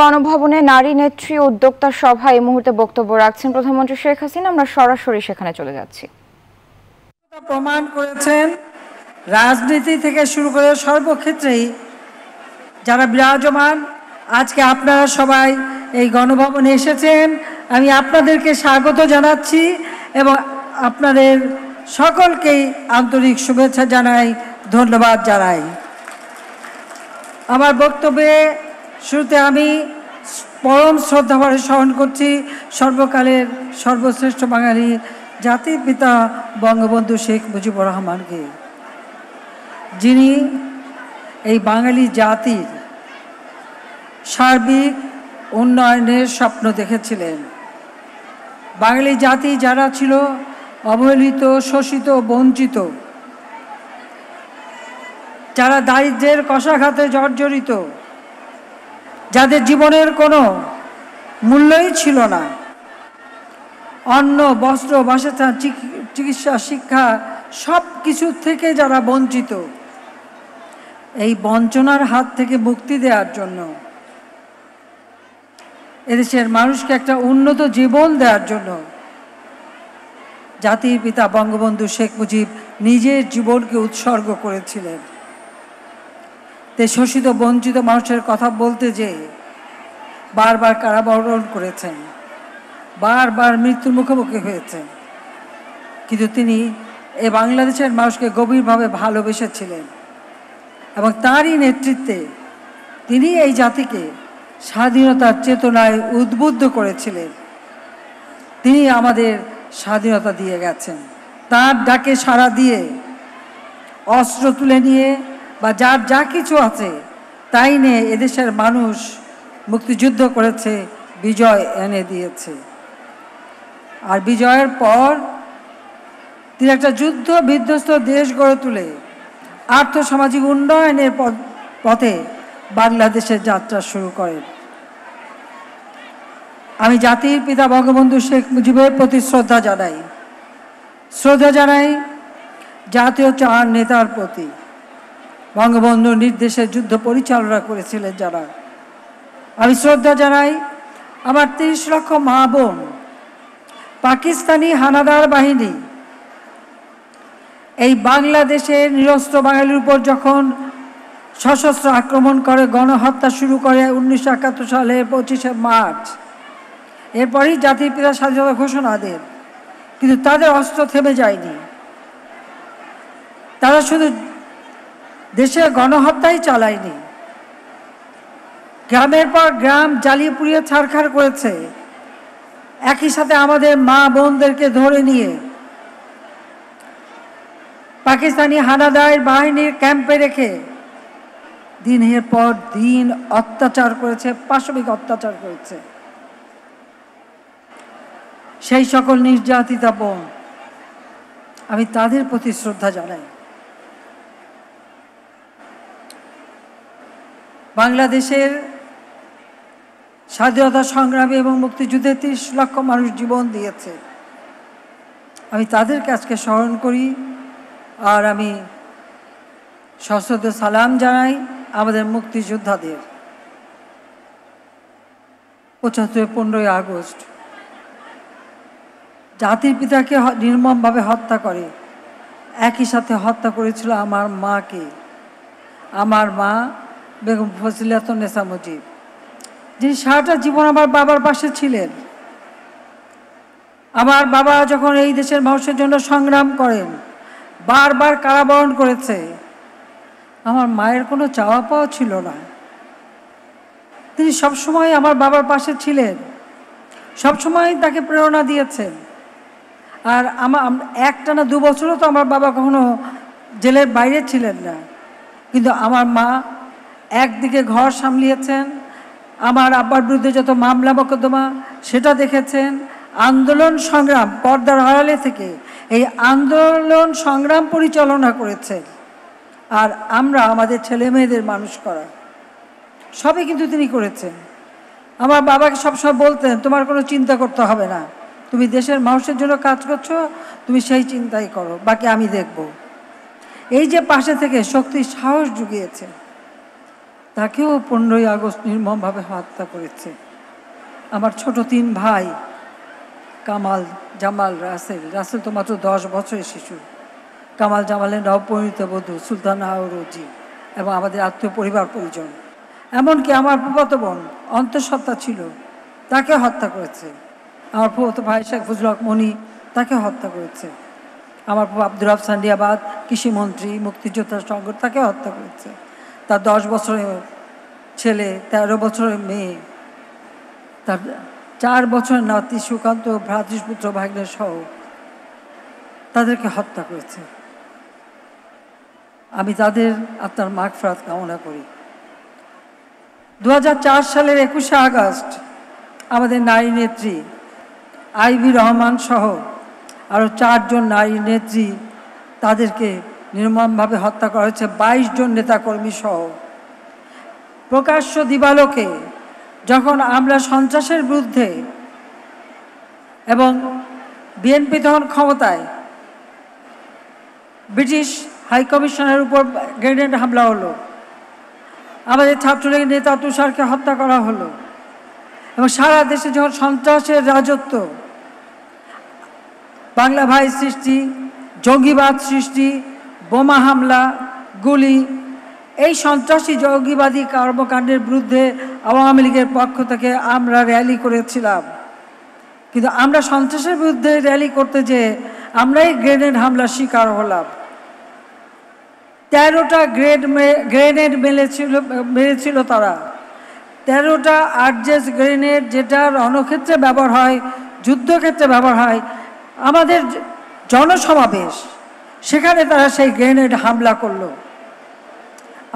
গণভবনে নারী নেত্রী উদ্যোক্তা সভা এই মুহূর্তে বক্তব্য রাখছেন প্রধানমন্ত্রী শেখ হাসিনা। আমরা সরাসরি সেখানে চলে যাচ্ছি। প্রমাণ করেছেন, রাজনীতি থেকে শুরু করে সর্বক্ষেত্রেই যারা বিরাজমান, আজকে আপনারা সবাই এই গণভবনে এসেছেন। আমি আপনাদেরকে স্বাগত জানাচ্ছি এবং আপনাদের সকলকেই আন্তরিক শুভেচ্ছা জানাই, ধন্যবাদ জানাই। আমার বক্তব্যে শুরুতে আমি পরম শ্রদ্ধাভরে স্মরণ করছি সর্বকালের সর্বশ্রেষ্ঠ বাঙালি জাতির পিতা বঙ্গবন্ধু শেখ মুজিবুর রহমানকে। যিনি এই বাঙালি জাতির সার্বিক উন্নয়নের স্বপ্ন দেখেছিলেন। বাঙালি জাতি যারা ছিল অবহেলিত, শোষিত, বঞ্চিত, যারা দারিদ্র্যের কষাঘাতে জর্জরিত যাদের জীবনের কোনো মূল্যই ছিল না। অন্ন, বস্ত্র, বাসস্থান চিকিৎসা, শিক্ষা সব কিছু থেকে যারা বঞ্চিত, এই বঞ্চনার হাত থেকে মুক্তি দেওয়ার জন্য, এদেশের মানুষকে একটা উন্নত জীবন দেওয়ার জন্য, জাতির পিতা বঙ্গবন্ধু শেখ মুজিব নিজের জীবনকে উৎসর্গ করেছিলেন। তে শোষিত, বঞ্চিত মানুষের কথা বলতে যে বারবার কারাবরণ করেছেন। বারবার মৃত্যুর মুখোমুখি হয়েছেন। কিন্তু তিনি এ বাংলাদেশের মানুষকে গভীরভাবে ভালোবেসেছিলেন এবং তারই নেতৃত্বে তিনি এই জাতিকে স্বাধীনতার চেতনায় উদ্বুদ্ধ করেছিলেন। তিনি আমাদের স্বাধীনতা দিয়ে গেছেন। তার ডাকে সাড়া দিয়ে অস্ত্র তুলে নিয়ে বা যার যা কিছু আছে, তাই নিয়ে এদেশের মানুষ মুক্তিযুদ্ধ করেছে, বিজয় এনে দিয়েছে। আর বিজয়ের পর তিনি একটা যুদ্ধ বিধ্বস্ত দেশ গড়ে তুলে আর্থসামাজিক উন্নয়নের পথে বাংলাদেশের যাত্রা শুরু করেন। আমি জাতির পিতা বঙ্গবন্ধু শেখ মুজিবের প্রতি শ্রদ্ধা জানাই। শ্রদ্ধা জানাই জাতীয় চার নেতার প্রতি। বঙ্গবন্ধুর নির্দেশে যুদ্ধ পরিচালনা করেছিলেন যারা। আমি শ্রদ্ধা জানাই আমার তিরিশ লক্ষ মা বোন, পাকিস্তানি হানাদার বাহিনী। এই বাংলাদেশের নিরস্ত্র বাঙালির উপর যখন সশস্ত্র আক্রমণ করে, গণহত্যা শুরু করে উনিশশো একাত্তর সালের পঁচিশে মার্চ, এরপরই জাতির পিতা স্বাধীনতা ঘোষণা দেন। কিন্তু তাদের অস্ত্র থেমে যায়নি। তারা শুধু দেশে গণহত্যাই চালায়নি। গ্রামের পর গ্রাম জ্বালিয়ে পুড়িয়ে ছাড়খাড় করেছে। একই সাথে আমাদের মা বোনদেরকে ধরে নিয়ে পাকিস্তানি হানাদার বাহিনীর ক্যাম্পে রেখে দিনের পর দিন অত্যাচার করেছে, পাশবিক অত্যাচার করেছে। সেই সকল নির্যাতিতা বোন, আমি তাদের প্রতি শ্রদ্ধা জানাই। বাংলাদেশের স্বাধীনতা সংগ্রামী এবং মুক্তিযুদ্ধে তিরিশ লক্ষ মানুষ জীবন দিয়েছে। আমি তাদেরকে আজকে স্মরণ করি আর আমি সশ্রদ্ধ সালাম জানাই আমাদের মুক্তিযোদ্ধাদের। পঁচাত্তর, পনেরোই আগস্ট। জাতির পিতাকে নির্মমভাবে হত্যা করে। একই সাথে হত্যা করেছিল আমার মাকে। আমার মা বেগম ফজিলাতনেসা মুজিব যিনি সারাটা জীবন আমার বাবার পাশে ছিলেন, আমার বাবা যখন এই দেশের মানুষের জন্য সংগ্রাম করেন, বারবার কারাবরণ করেছে, আমার মায়ের কোনো চাওয়া পাওয়া ছিল না। তিনি সবসময় আমার বাবার পাশে ছিলেন, সবসময় তাকে প্রেরণা দিয়েছেন। আর আমার একটা না দু বছরও তো আমার বাবা কখনো জেলের বাইরে ছিলেন না। কিন্তু আমার মা একদিকে ঘর সামলিয়েছেন, আমার আব্বার বিরুদ্ধে যত মামলা মকদ্দমা, সেটা দেখেছেন। আন্দোলন সংগ্রাম, পর্দার আড়ালে থেকে এই আন্দোলন সংগ্রাম পরিচালনা করেছেন। আর আমরা আমাদের ছেলে মেয়েদের মানুষ করা। সবই কিন্তু তিনি করেছেন। আমার বাবাকে সবসময় বলতেন, তোমার কোনো চিন্তা করতে হবে না। তুমি দেশের মানুষের জন্য কাজ করছ, তুমি সেই চিন্তাই করো, বাকি আমি দেখব। এই যে পাশে থেকে শক্তি সাহস জুগিয়েছে তাকেও পনেরোই আগস্ট নির্মমভাবে হত্যা করেছে। আমার ছোট তিন ভাই, কামাল জামাল রাসেল। রাসেল তো মাত্র দশ বছরের শিশু। কামাল জামালের নবপরিণীত বধূ সুলতানা রোজি এবং আমাদের আত্মীয় পরিবার পরিজন। এমনকি আমার ফুফাতো বোন, অন্তঃসত্ত্বা ছিল তাকে হত্যা করেছে। আমার ফুফাতো ভাই শেখ ফজল হক মনি তাকে হত্যা করেছে। আমার আব্দুর রব সান্ডিয়াবাদ কৃষিমন্ত্রী মুক্তিযোদ্ধা সংঘ তাকে হত্যা করেছে। তার দশ বছরের ছেলে, তেরো বছরের মেয়ে, তার চার বছরের নাতি সুকান্ত ভ্রাতৃপুত্র ভাগ্নের সহ তাদেরকে হত্যা করেছে। আমি তাদের আত্মার মাগফরাত কামনা করি। দু হাজার চার সালের একুশে আগস্ট আমাদের নারী নেত্রী আইভি রহমান সহ আরও চারজন নারী নেত্রী তাদেরকে নির্মমভাবে হত্যা করা হয়েছে, বাইশ জন নেতাকর্মী সহ। প্রকাশ্য দিবালোকে যখন আমরা সন্ত্রাসের বিরুদ্ধে এবং বিএনপি তখন ক্ষমতায় ব্রিটিশ হাইকমিশনের উপর গ্রেনেড হামলা হলো, আমাদের ছাত্রলীগের নেতা তুষারকে হত্যা করা হলো, এবং সারা দেশে যখন সন্ত্রাসের রাজত্ব, বাংলা ভাই সৃষ্টি, জঙ্গিবাদ সৃষ্টি বোমা হামলা, গুলি, এই সন্ত্রাসী জঙ্গিবাদী কর্মকাণ্ডের বিরুদ্ধে আওয়ামী লীগের পক্ষ থেকে আমরা র্যালি করেছিলাম। কিন্তু আমরা সন্ত্রাসের বিরুদ্ধে র্যালি করতে যে আমরাই গ্রেনেড হামলার শিকার হলাম। তেরোটা গ্রেড গ্রেনেড মেলেছিল, মেরেছিল তারা। তেরোটা আর্জেস গ্রেনেড যেটা রণক্ষেত্রে ব্যবহার হয়, যুদ্ধক্ষেত্রে ব্যবহার হয়, আমাদের জনসমাবেশ। সেখানে তারা সেই গ্রেনেড হামলা করল।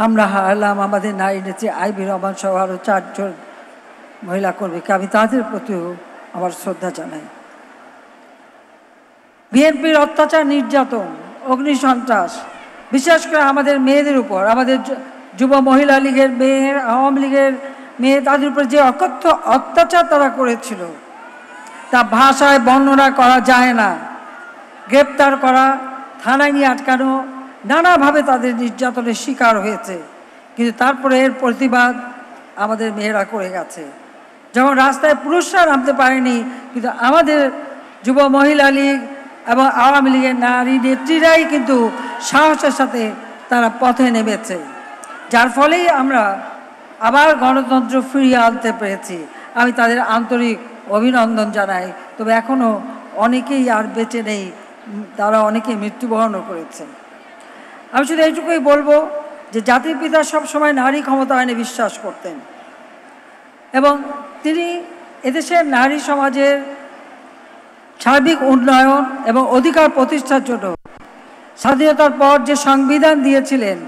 আমরা হারলাম, আমাদের নারী নেত্রী আইবি রহমান সহ আরও চারজন মহিলা কর্মীকে আমি তাদের প্রতিও আমার শ্রদ্ধা জানাই। বিএনপির অত্যাচার, নির্যাতন অগ্নিসন্ত্রাস বিশেষ করে আমাদের মেয়েদের উপর, আমাদের যুব মহিলা লীগের মেয়ের, আওয়ামী লীগের মেয়ে, তাদের উপর যে অকথ্য অত্যাচার তারা করেছিল, তা ভাষায় বর্ণনা করা যায় না। গ্রেপ্তার করা থানায় নিয়ে আটকানো, নানাভাবে তাদের নির্যাতনের শিকার হয়েছে। কিন্তু তারপরে এর প্রতিবাদ আমাদের মেয়েরা করে গেছে। যখন রাস্তায় পুরুষরা নামতে পারেনি, কিন্তু আমাদের যুব মহিলা লীগ এবং আওয়ামী লীগের নারী নেত্রীরাই কিন্তু সাহসের সাথে তারা পথে নেমেছে। যার ফলেই আমরা আবার গণতন্ত্র ফিরিয়ে আনতে পেরেছি। আমি তাদের আন্তরিক অভিনন্দন জানাই, তবে এখনও অনেকেই আর বেঁচে নেই তারা অনেকেই মৃত্যুবরণও করেছেন। আমি শুধু এইটুকুই বলব যে জাতির পিতা সবসময় নারী ক্ষমতায়নে বিশ্বাস করতেন। এবং তিনি এদেশের নারী সমাজের সার্বিক উন্নয়ন এবং অধিকার প্রতিষ্ঠার জন্য স্বাধীনতার পর যে সংবিধান দিয়েছিলেন,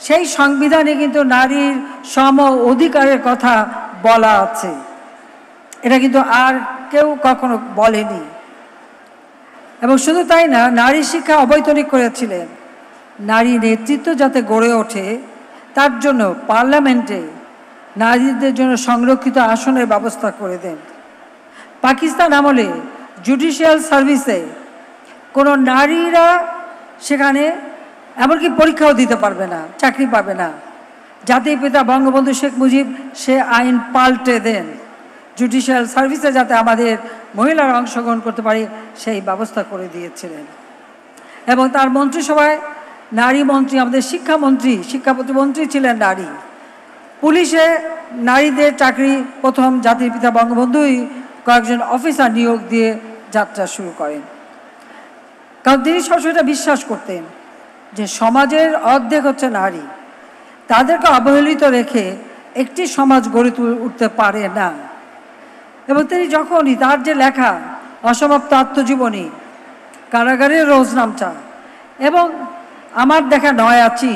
সেই সংবিধানে কিন্তু নারীর সম অধিকারের কথা বলা আছে। এটা কিন্তু আর কেউ কখনো বলেনি। এবং শুধু তাই না, নারী শিক্ষা অবৈতনিক করেছিলেন। নারী নেতৃত্ব যাতে গড়ে ওঠে, তার জন্য পার্লামেন্টে নারীদের জন্য সংরক্ষিত আসনের ব্যবস্থা করে দেন। পাকিস্তান আমলে জুডিশিয়াল সার্ভিসে কোনো নারীরা সেখানে এমনকি পরীক্ষাও দিতে পারবে না, চাকরি পাবে না। জাতির পিতা বঙ্গবন্ধু শেখ মুজিব সে আইন পাল্টে দেন। জুডিশিয়াল সার্ভিসে যাতে আমাদের মহিলারা অংশগ্রহণ করতে পারে, সেই ব্যবস্থা করে দিয়েছিলেন। এবং তার মন্ত্রিসভায় নারী মন্ত্রী, আমাদের শিক্ষামন্ত্রী শিক্ষা প্রতিমন্ত্রী ছিলেন নারী। পুলিশে নারীদের চাকরি প্রথম জাতির পিতা বঙ্গবন্ধুই কয়েকজন অফিসার নিয়োগ দিয়ে যাত্রা শুরু করেন। কারণ তিনি সবসময় এটা বিশ্বাস করতেন যে সমাজের অর্ধেক হচ্ছে নারী। তাদেরকে অবহেলিত রেখে একটি সমাজ গড়ে উঠতে পারে না। এবং তিনি যখনই তার যে লেখা, অসমাপ্ত আত্মজীবনী, কারাগারের রোজনামচা এবং আমার দেখা নয় আছি,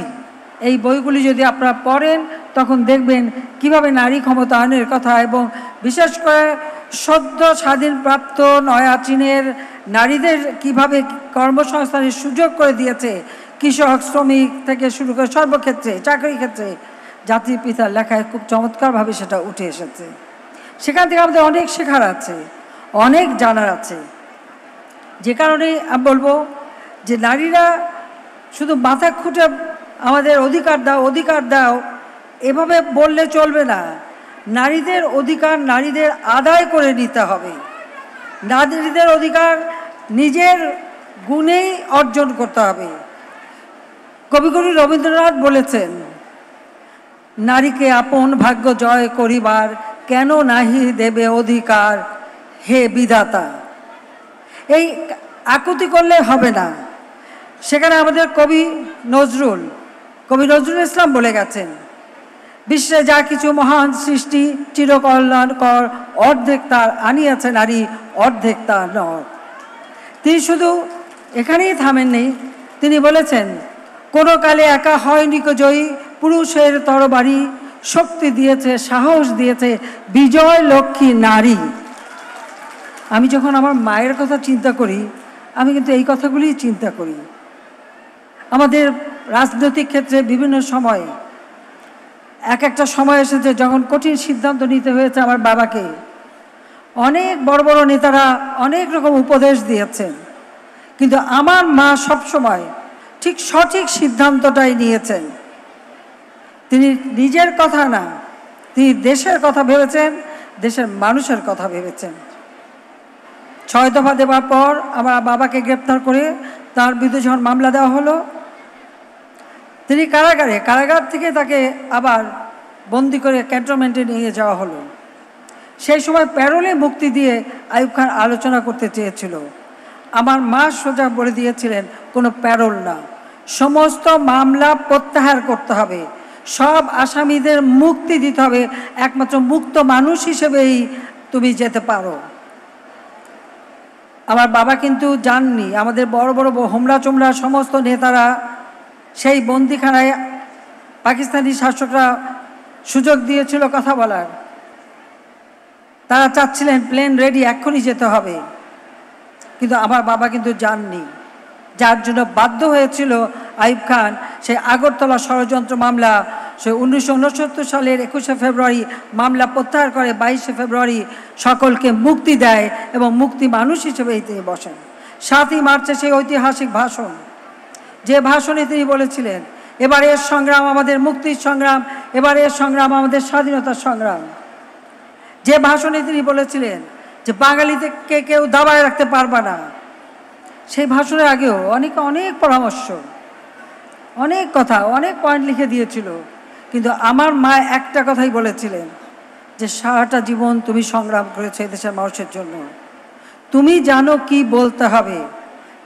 এই বইগুলি যদি আপনারা পড়েন, তখন দেখবেন কীভাবে নারী ক্ষমতায়নের কথা এবং বিশেষ করে সদ্য স্বাধীনপ্রাপ্ত নয়াচিনের নারীদের কীভাবে কর্মসংস্থানের সুযোগ করে দিয়েছে, কৃষক, শ্রমিক থেকে শুরু করে সর্বক্ষেত্রে চাকরি ক্ষেত্রে, জাতির পিতার লেখায় খুব চমৎকারভাবে সেটা উঠে এসেছে। সেখান থেকে আমাদের অনেক শেখার আছে, অনেক জানার আছে। যে কারণে আমি বলব যে নারীরা শুধু মাথা খুঁটে আমাদের অধিকার দাও অধিকার দাও, এভাবে বললে চলবে না। নারীদের অধিকার নারীদের আদায় করে নিতে হবে। নারীদের অধিকার নিজের গুণেই অর্জন করতে হবে। কবিগুরু রবীন্দ্রনাথ বলেছেন, নারীকে আপন ভাগ্য জয় করিবার কেন নাহি দেবে অধিকার? হে বিধাতা, এই আকুতি করলে হবে না। সেখানে আমাদের কবি নজরুল কবি নজরুল ইসলাম বলে গেছেন, বিশ্বে যা কিছু মহান সৃষ্টি চিরকল্যাণকর অর্ধেক তার আনিয়াছে নারী, অর্ধেক তার নর। তিনি শুধু এখানেই থামেননি, তিনি বলেছেন, কোনো কালে একা হয়নি কো জয়ী পুরুষের তরবারি শক্তি দিয়েছে, সাহস দিয়েছে, বিজয় লক্ষ্মী নারী। আমি যখন আমার মায়ের কথা চিন্তা করি, আমি কিন্তু এই কথাগুলিই চিন্তা করি। আমাদের রাজনৈতিক ক্ষেত্রে বিভিন্ন সময়, এক একটা সময় এসেছে যখন কঠিন সিদ্ধান্ত নিতে হয়েছে আমার বাবাকে। অনেক বড় বড় নেতারা অনেক রকম উপদেশ দিয়েছেন। কিন্তু আমার মা সবসময় ঠিক সঠিক সিদ্ধান্তটাই নিয়েছেন। তিনি নিজের কথা না, তিনি দেশের কথা ভেবেছেন, দেশের মানুষের কথা ভেবেছেন। ছয় দফা দেওয়ার পর আমার বাবাকে গ্রেপ্তার করে তার বিরুদ্ধে মামলা দেওয়া হলো, তিনি কারাগারে, কারাগার থেকে তাকে আবার বন্দি করে ক্যান্টনমেন্টে নিয়ে যাওয়া হলো। সেই সময় প্যারোলে মুক্তি দিয়ে আয়ুব খান আলোচনা করতে চেয়েছিল। আমার মা সোজা বলে দিয়েছিলেন, কোনো প্যারোল না। সমস্ত মামলা প্রত্যাহার করতে হবে। সব আসামিদের মুক্তি দিতে হবে। একমাত্র মুক্ত মানুষ হিসেবেই তুমি যেতে পারো। আমার বাবা কিন্তু জাননি আমাদের বড় বড় হোমরা চোমরা সমস্ত নেতারা সেই বন্দিখানায় পাকিস্তানি শাসকরা সুযোগ দিয়েছিল কথা বলার। তারা চাচ্ছিলেন প্লেন রেডি এক্ষুনি যেতে হবে। কিন্তু আমার বাবা কিন্তু যাননি। যার জন্য বাধ্য হয়েছিল আইব খান সেই আগরতলা ষড়যন্ত্র মামলা সে উনিশশো উনসত্তর সালের একুশে ফেব্রুয়ারি মামলা প্রত্যাহার করে, বাইশে ফেব্রুয়ারি সকলকে মুক্তি দেয় এবং মুক্তি মানুষ হিসেবেই তিনি বসেন। সাতই মার্চে সেই ঐতিহাসিক ভাষণ। যে ভাষণে তিনি বলেছিলেন, এবার এর সংগ্রাম আমাদের মুক্তির সংগ্রাম, এবার এর সংগ্রাম আমাদের স্বাধীনতার সংগ্রাম। যে ভাষণে তিনি বলেছিলেন যে বাঙালিদেরকে কেউ দাবায় রাখতে পারবে না, সেই ভাষণের আগেও অনেক অনেক পরামর্শ, অনেক কথা, অনেক পয়েন্ট লিখে দিয়েছিল। কিন্তু আমার মা একটা কথাই বলেছিলেন যে, সারাটা জীবন তুমি সংগ্রাম করেছ দেশের মানুষের জন্য। তুমি জানো কি বলতে হবে।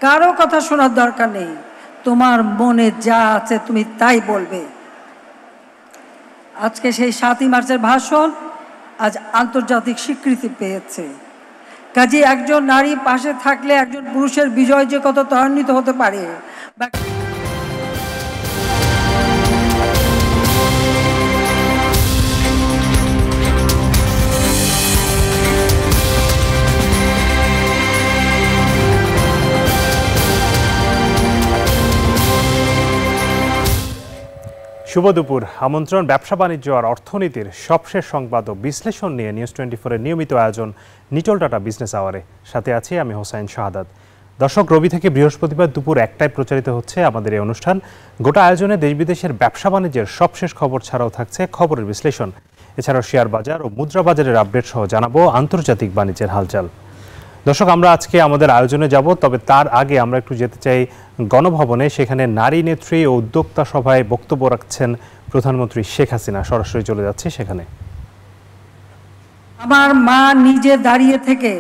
কারও কথা শোনার দরকার নেই। তোমার মনে যা আছে তুমি তাই বলবে। আজকে সেই সাতই মার্চের ভাষণ আজ আন্তর্জাতিক স্বীকৃতি পেয়েছে। কাজে একজন নারী পাশে থাকলে একজন পুরুষের বিজয় যে কত ত্বরান্বিত হতে পারে শুভ দুপুর। আমন্ত্রণ, ব্যবসা বাণিজ্য আর অর্থনীতির সবশেষ সংবাদ ও বিশ্লেষণ নিয়ে নিউজ টোয়েন্টি ফোরের নিয়মিত আয়োজন নিটল টাটা বিজনেস আওয়ারে সাথে আছি আমি হোসাইন শাহাদাত। দর্শক, রবি থেকে বৃহস্পতিবার দুপুর একটায় প্রচারিত হচ্ছে আমাদের এই অনুষ্ঠান। গোটা আয়োজনে দেশ বিদেশের ব্যবসা বাণিজ্যের সবশেষ খবর ছাড়াও থাকছে খবরের বিশ্লেষণ। এছাড়াও শেয়ার বাজার ও মুদ্রা বাজারের আপডেট সহ জানাব আন্তর্জাতিক বাণিজ্যের হালচাল। দর্শক, আমরা আজকে আমাদের আয়োজনে যাব, তবে তার আগে আমরা একটু যেতে চাই গণভবনে। সেখানে নারী নেত্রী ও উদ্যোক্তা সভায় বক্তব্য রাখছেন প্রধানমন্ত্রী শেখ হাসিনা। সরাসরি চলে যাচ্ছে সেখানে। আমার মা নিজে দাঁড়িয়ে থেকে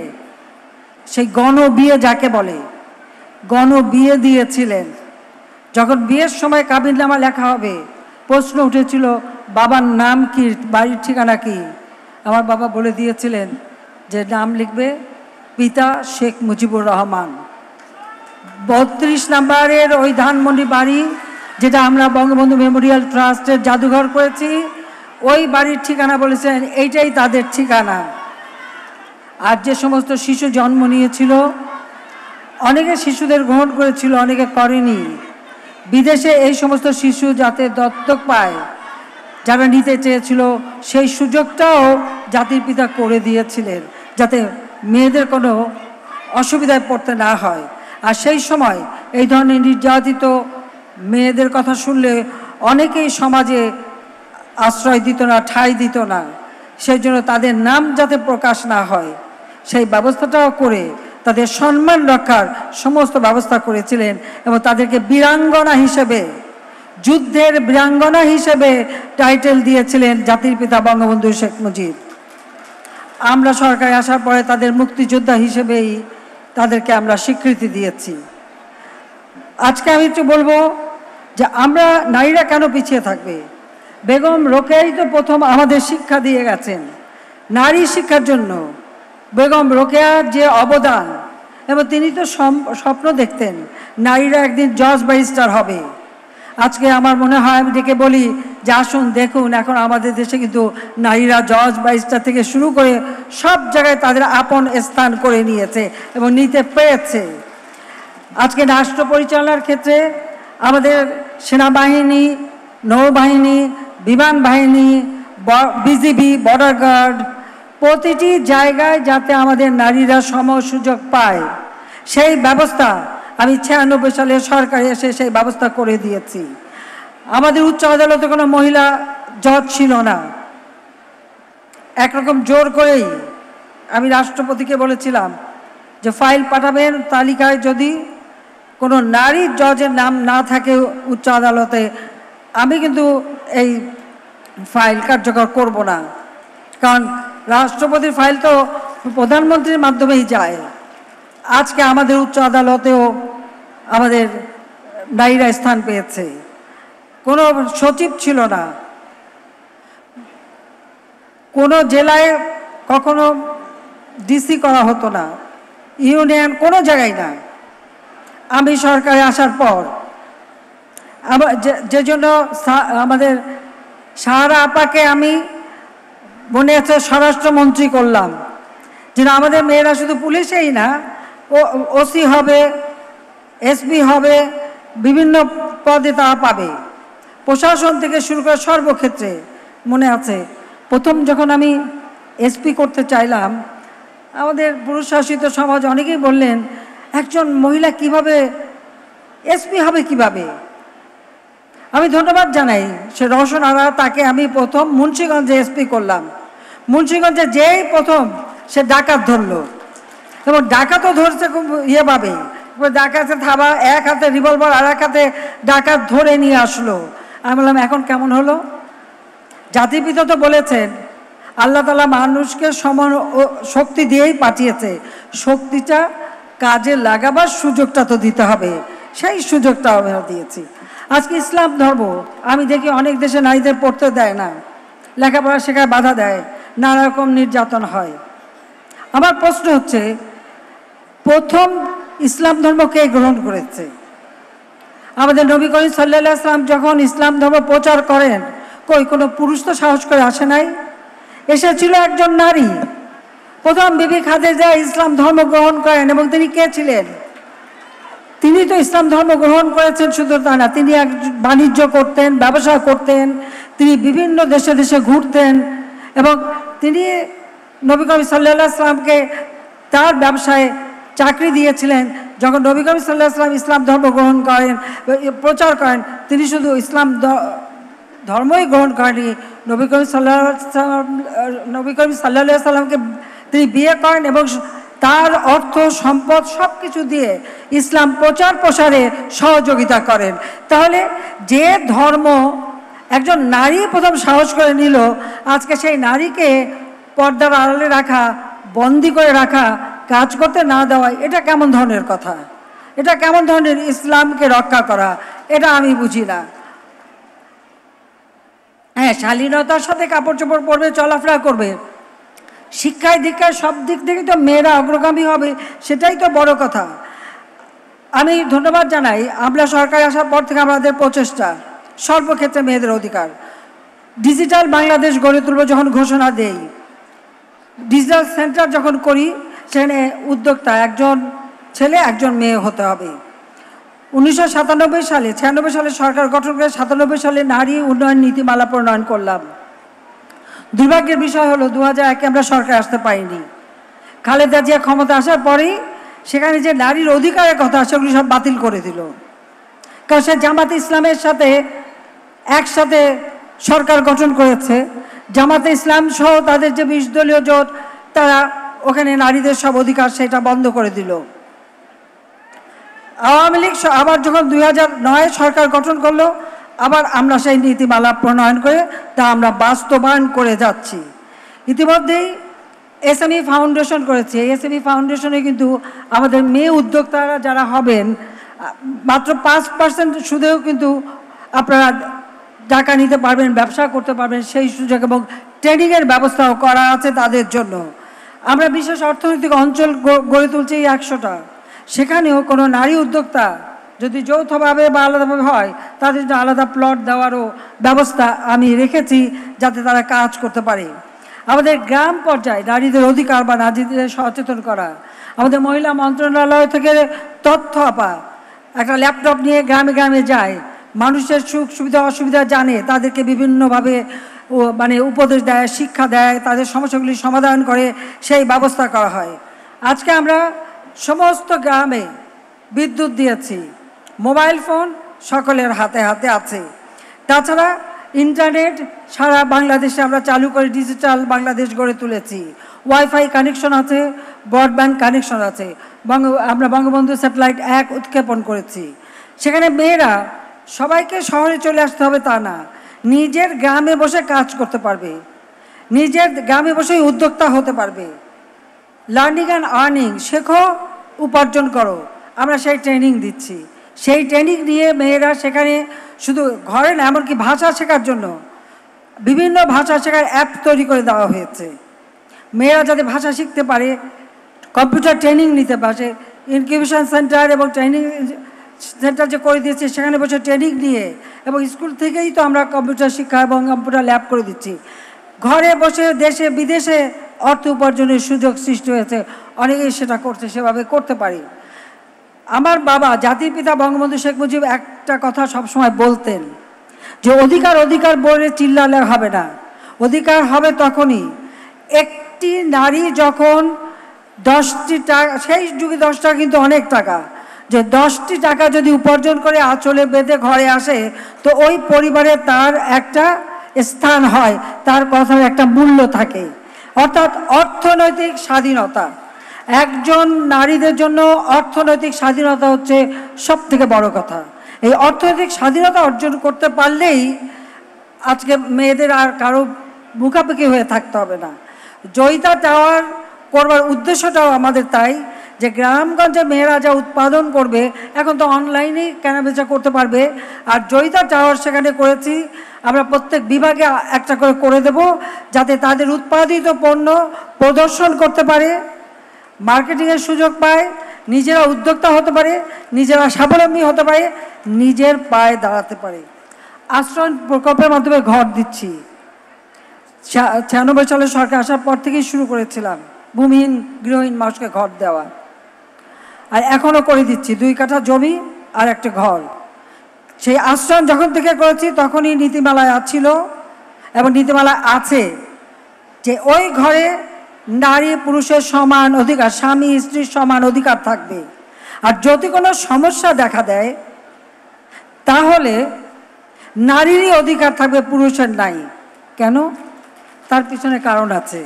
সেই গণ বিয়ে যাকে বলে গণ বিয়ে দিয়েছিলেন। যখন বিয়ের সময় কাবিননামা লেখা হবে, প্রশ্ন উঠেছিল, বাবার নাম কি, বাড়ির ঠিকানা কি? আমার বাবা বলে দিয়েছিলেন যে, নাম লিখবে পিতা শেখ মুজিবুর রহমান। বত্রিশ নাম্বারের ওই ধানমন্ডি বাড়ি, যেটা আমরা বঙ্গবন্ধু মেমোরিয়াল ট্রাস্টের জাদুঘর করেছি, ওই বাড়ির ঠিকানা বলেছেন, এইটাই তাদের ঠিকানা। আর যে সমস্ত শিশু জন্ম নিয়েছিল, অনেকে শিশুদের গ্রহণ করেছিল, অনেকে করেনি। বিদেশে এই সমস্ত শিশু যাতে দত্তক পায়, যারা নিতে চেয়েছিল, সেই সুযোগটাও জাতির পিতা করে দিয়েছিলেন, যাতে মেয়েদের কোনো অসুবিধায় পড়তে না হয়। আর সেই সময় এই ধরনের নির্যাতিত মেয়েদের কথা শুনলে অনেকেই সমাজে আশ্রয় দিত না, ঠাঁই দিত না। সেই জন্য তাদের নাম যাতে প্রকাশ না হয়, সেই ব্যবস্থাটাও করে তাদের সম্মান রক্ষার সমস্ত ব্যবস্থা করেছিলেন এবং তাদেরকে বীরাঙ্গনা হিসেবে, যুদ্ধের বীরাঙ্গনা হিসেবে টাইটেল দিয়েছিলেন জাতির পিতা বঙ্গবন্ধু শেখ মুজিব। আমরা সরকারে আসার পরে তাদের মুক্তিযোদ্ধা হিসেবেই তাদেরকে আমরা স্বীকৃতি দিয়েছি। আজকে আমি একটু বলব যে আমরা নারীরা কেন পিছিয়ে থাকবে? বেগম রোকেয়াই তো প্রথম আমাদের শিক্ষা দিয়ে গেছেন। নারী শিক্ষার জন্য বেগম রোকেয়ার যে অবদান, এবং তিনি তো স্বপ্ন দেখতেন, নারীরা একদিন জজ ব্যারিস্টার হবে। আজকে আমার মনে হয় আমি ডেকে বলি, যে আসুন, দেখুন, এখন আমাদের দেশে কিন্তু নারীরা জজ ব্যারিস্টার থেকে শুরু করে সব জায়গায় তাদের আপন স্থান করে নিয়েছে এবং নিতে পেরেছে। আজকে রাষ্ট্র পরিচালনার ক্ষেত্রে আমাদের সেনাবাহিনী, নৌবাহিনী, বিমান বাহিনী বিজিবি বর্ডার গার্ড প্রতিটি জায়গায় যাতে আমাদের নারীরা সম সুযোগ পায়, সেই ব্যবস্থা আমি ছিয়ানব্বই সালে সরকারে এসে সেই ব্যবস্থা করে দিয়েছি। আমাদের উচ্চ আদালতে কোনো মহিলা জজ ছিল না। একরকম জোর করেই আমি রাষ্ট্রপতিকে বলেছিলাম যে ফাইল পাঠাবেন তালিকায় যদি কোনো নারী জজের নাম না থাকে উচ্চ আদালতে, আমি কিন্তু এই ফাইল কার্যকর করব না। কারণ রাষ্ট্রপতির ফাইল তো প্রধানমন্ত্রীর মাধ্যমেই যায়। আজকে আমাদের উচ্চ আদালতেও আমাদের নারীরা স্থান পেয়েছে। কোনো সচিব ছিল না। কোনো জেলায় কখনো ডিসি করা হতো না। ইউনিয়ন কোনো জায়গায় না। আমি সরকারে আসার পর যে- জন্য আমাদের সাহারা আপাকে আমি মনে আছে স্বরাষ্ট্রমন্ত্রী করলাম। যেন আমাদের মেয়েরা শুধু পুলিশেই না ওসি হবে, এসপি হবে, বিভিন্ন পদে তারা পাবে। প্রশাসন থেকে শুরু করে সর্বক্ষেত্রে মনে আছে, প্রথম যখন আমি এসপি করতে চাইলাম, আমাদের পুরুষ শাসিত সমাজ অনেকেই বললেন, একজন মহিলা কীভাবে এসপি হবে কীভাবে? আমি ধন্যবাদ জানাই সে রওশন আরা তাকে আমি প্রথম মুন্সীগঞ্জে এসপি করলাম। মুন্সীগঞ্জে যেই প্রথম সে ডাকাত ধরলো। এবং ডাকাতও ধরছে খুব ইয়েভাবে ডাকাতে থাবা, এক হাতে রিভলভার আর এক হাতে ডাকাত ধরে নিয়ে আসলো। আমি বললাম, এখন কেমন হলো? জাতিপিতা তো বলেছেন, আল্লাহ তালা মানুষকে সমান শক্তি দিয়েই পাঠিয়েছে। শক্তিটা কাজে লাগাবার সুযোগটা তো দিতে হবে। সেই সুযোগটা আমরা দিয়েছি। আজকে ইসলাম ধর্ম, আমি দেখি অনেক দেশে নারীদের পড়তে দেয় না। লেখাপড়া শেখায় বাধা দেয়, নানা রকম নির্যাতন হয়। আমার প্রশ্ন হচ্ছে প্রথম ইসলাম ধর্মকে গ্রহণ করেছে। আমাদের নবী করিম আসলাম যখন ইসলাম ধর্ম প্রচার করেন, কই, কোনো পুরুষ তো সাহস করে আসে নাই? এসেছিল একজন নারী। প্রথম বিবি খাদেজা ইসলাম ধর্ম গ্রহণ করেন এবং তিনি কে ছিলেন? তিনি তো ইসলাম ধর্ম গ্রহণ করেছেন শুধু তা না, তিনি এক বাণিজ্য করতেন, ব্যবসা করতেন, তিনি বিভিন্ন দেশে দেশে ঘুরতেন এবং তিনি নবী কবি সাল্লাহ আসলামকে তার ব্যবসায় চাকরি দিয়েছিলেন। যখন নবী কবি সাল্লাহ আসলাম ইসলাম ধর্ম গ্রহণ করেন, প্রচার করেন, তিনি শুধু ইসলাম ধর্মই গ্রহণ করেনি নবী কবি সাল্লাহ নবী কবি সাল্লাহ সাল্লামকে তিনি বিয়ে করেন এবং তার অর্থ, সম্পদ সব কিছু দিয়ে ইসলাম প্রচার প্রসারে সহযোগিতা করেন। তাহলে যে ধর্ম একজন নারী প্রথম সাহস করে নিল, আজকে সেই নারীকে পর্দার আড়ালে রাখা, বন্দি করে রাখা কাজ করতে না দেওয়া, এটা কেমন ধরনের কথা? এটা কেমন ধরনের ইসলামকে রক্ষা করা? এটা আমি বুঝি না। হ্যাঁ শালীনতার সাথে কাপড় চোপড় পরবে, চলাফেরা করবে। শিক্ষায় দীক্ষায় সব দিক থেকে তো মেয়েরা অগ্রগামী হবে, সেটাই তো বড় কথা। আমি ধন্যবাদ জানাই, আমরা সরকার আসার পর থেকে আমাদের প্রচেষ্টা, সর্বক্ষেত্রে মেয়েদের অধিকার। ডিজিটাল বাংলাদেশ গড়ে তুলব যখন ঘোষণা দেই, ডিজিটাল সেন্টার যখন করি সেখানে উদ্যোক্তা, একজন ছেলে, একজন মেয়ে হতে হবে। উনিশশো সাতানব্বই সালে, ছিয়ানব্বই সালে সরকার গঠন করে সাতানব্বই সালে নারী উন্নয়ন নীতিমালা প্রণয়ন করলাম। দুর্ভাগ্যের বিষয় হলো দু হাজার একে আমরা সরকার আসতে পারিনি। খালেদা জিয়া ক্ষমতা আসার পরেই সেখানে যে নারীর অধিকারের কথা, সেগুলি সব বাতিল করে দিল। কারণ সে জামাত ইসলামের সাথে একসাথে সরকার গঠন করেছে। জামাতে ইসলাম সহ তাদের যে বিশ দলীয় জোট, তারা ওখানে নারীদের সব অধিকার সেটা বন্ধ করে দিল। আওয়ামী লীগ আবার যখন দুই নয় সরকার গঠন করল, আবার আমরা সেই নীতিমালা প্রণয়ন করে তা আমরা বাস্তবায়ন করে যাচ্ছি। ইতিমধ্যেই এসএমই ফাউন্ডেশন করেছে। এসএমই ফাউন্ডেশনে কিন্তু আমাদের মেয়ে উদ্যোক্তারা যারা হবেন মাত্র পাঁচ পার্সেন্ট সুদেও কিন্তু আপনারা টাকা নিতে পারবেন, ব্যবসা করতে পারবেন, সেই সুযোগ এবং ট্রেনিংয়ের ব্যবস্থাও করা আছে তাদের জন্য। আমরা বিশেষ অর্থনৈতিক অঞ্চল গড়ে তুলছি এই একশোটা। সেখানেও কোনো নারী উদ্যোক্তা যদি যৌথভাবে বা আলাদাভাবে হয় তাদের জন্য আলাদা প্লট দেওয়ারও ব্যবস্থা আমি রেখেছি যাতে তারা কাজ করতে পারে। আমাদের গ্রাম পর্যায়ে নারীদের অধিকার বা নারীদের সচেতন করা। আমাদের মহিলা মন্ত্রণালয় থেকে তথ্য আপা। একটা ল্যাপটপ নিয়ে গ্রামে গ্রামে যায়। মানুষের সুখ সুবিধা অসুবিধা জানে। তাদেরকে বিভিন্নভাবে মানে উপদেশ দেয়, শিক্ষা দেয়, তাদের সমস্যাগুলি সমাধান করে সেই ব্যবস্থা করা হয়। আজকে আমরা সমস্ত গ্রামে বিদ্যুৎ দিয়েছি। মোবাইল ফোন সকলের হাতে হাতে আছে। তাছাড়া ইন্টারনেট সারা বাংলাদেশে আমরা চালু করে ডিজিটাল বাংলাদেশ গড়ে তুলেছি। ওয়াইফাই কানেকশন আছে, ব্রডব্যান্ড কানেকশন আছে। বঙ্গ, আমরা বঙ্গবন্ধু স্যাটেলাইট এক উৎক্ষেপণ করেছি। সেখানে মেয়েরা সবাইকে শহরে চলে আসতে হবে তা না। নিজের গ্রামে বসে কাজ করতে পারবে। নিজের গ্রামে বসেই উদ্যোক্তা হতে পারবে। লার্নিং অ্যান্ড আর্নিং শেখো, উপার্জন করো। আমরা সেই ট্রেনিং দিচ্ছি। সেই ট্রেনিং নিয়ে মেয়েরা সেখানে শুধু ঘরে না, এমনকি ভাষা শেখার জন্য বিভিন্ন ভাষা শেখার অ্যাপ তৈরি করে দেওয়া হয়েছে। মেয়েরা যাতে ভাষা শিখতে পারে কম্পিউটার ট্রেনিং নিতে পারে ইনকিউবেশন সেন্টার এবং ট্রেনিং সেন্টার যে করে দিয়েছে, সেখানে বসে ট্রেনিং নিয়ে এবং স্কুল থেকেই তো আমরা কম্পিউটার শিক্ষা এবং কম্পিউটার ল্যাব করে দিচ্ছি। ঘরে বসে দেশে, বিদেশে অর্থ উপার্জনের সুযোগ সৃষ্টি হয়েছে, অনেকেই সেটা করছে, সেভাবে করতে পারি। আমার বাবা, জাতির পিতা বঙ্গবন্ধু শেখ মুজিব একটা কথা সবসময় বলতেন যে, অধিকার অধিকার বলে চিল্লালে হবে না। অধিকার হবে তখনই। একটি নারী যখন দশটি টাকা, সেই যুগে দশ টাকা কিন্তু অনেক টাকা। যে দশটি টাকা যদি উপার্জন করে আঁচলে বেঁধে ঘরে আসে, তো ওই পরিবারে তার একটা স্থান হয়, তার কথার একটা মূল্য থাকে। অর্থাৎ অর্থনৈতিক স্বাধীনতা। একজন নারীদের জন্য অর্থনৈতিক স্বাধীনতা হচ্ছে সব থেকে বড় কথা। এই অর্থনৈতিক স্বাধীনতা অর্জন করতে পারলেই আজকে মেয়েদের আর কারও মুখাপেক্ষি হয়ে থাকতে হবে না। জয়িতা টাওয়ার করবার উদ্দেশ্যটাও আমাদের তাই। যে গ্রামগঞ্জে মেয়েরা যা উৎপাদন করবে, এখন তো অনলাইনেই কেনাবেচা করতে পারবে। আর জয়িতা টাওয়ার সেখানে করেছি, আমরা প্রত্যেক বিভাগে একটা করে করে দেব, যাতে তাদের উৎপাদিত পণ্য প্রদর্শন করতে পারে, মার্কেটিংয়ের সুযোগ পায়, নিজেরা উদ্যোক্তা হতে পারে, নিজেরা স্বাবলম্বী হতে পারে, নিজের পায়ে দাঁড়াতে পারে। আশ্রয় প্রকল্পের মাধ্যমে ঘর দিচ্ছি। ছিয়ানব্বই সালে সরকার আসার পর থেকেই শুরু করেছিলাম। ভূমিহীন গৃহহীন মানুষকে ঘর দেওয়া। আর এখনও করে দিচ্ছি। দুই কাঠা জমি আর একটা ঘর। সেই আশ্রম যখন থেকে করেছি, তখনই নীতিমালায় আছিল এবং নীতিমালায় আছে যে ওই ঘরে নারী, পুরুষের সমান অধিকার, স্বামী স্ত্রীর সমান অধিকার থাকবে। আর যদি কোনো সমস্যা দেখা দেয়, তাহলে নারীরই অধিকার থাকবে, পুরুষের নাই। কেন? তার পিছনে কারণ আছে।